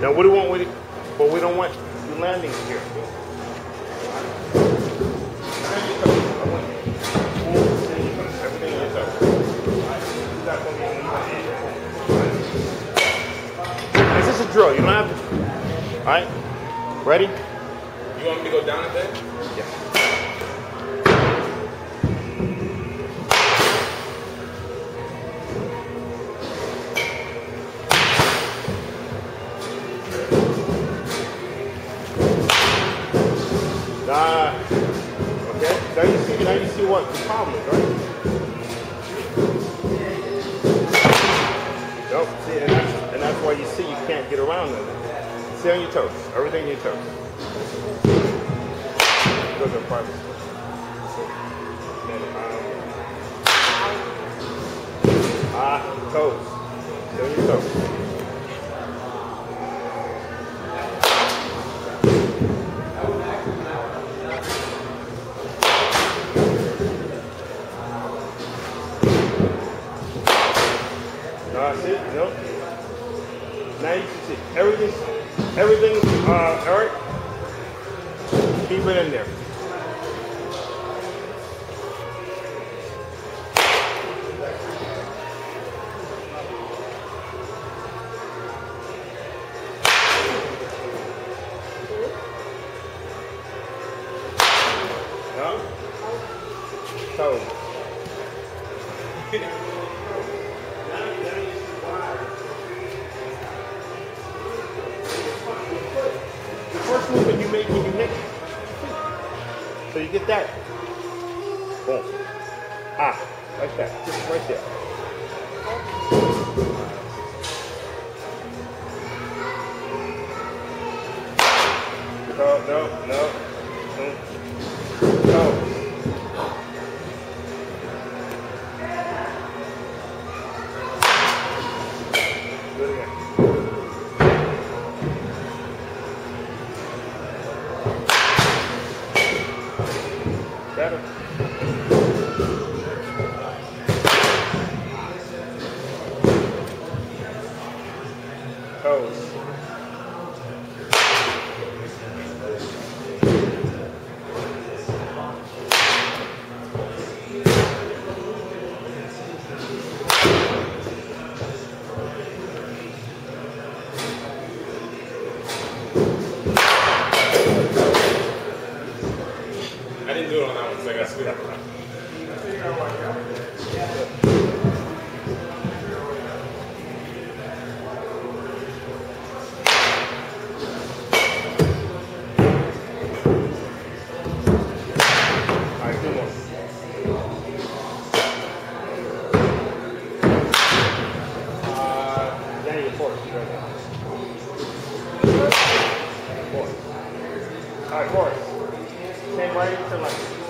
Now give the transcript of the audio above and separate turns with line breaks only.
Now, what do we want with it? But we don't want you landing here. Everything in your toes. It's not gonna. This is a drill. You don't have to. All right. Ready?
You want me to go down a bit?
Yeah. Now you see. Now you see what the problem is, right? Nope. See, and that's, and that's why you see you can't get around it. Stay on your toes. Everything on your toes. Those are private. Um, ah, toes. Stay on your toes. Uh, see, nope. Now you can see everything, everything, uh, keep it in there. No? Toes. You make when you hit. So you get that. Boom. Ah, like that. Just right there. No, no, no. Mm. No. Again. Better. Oh, Toes. Alright, Corey. Same way to left.